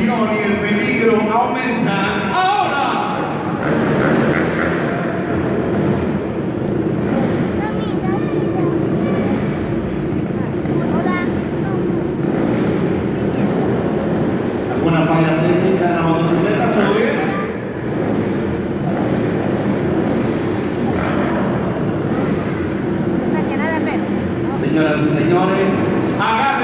y el peligro aumentan ahora. ¿Alguna falla técnica en la motocicleta? ¿Todo bien? Señoras y señores, hagan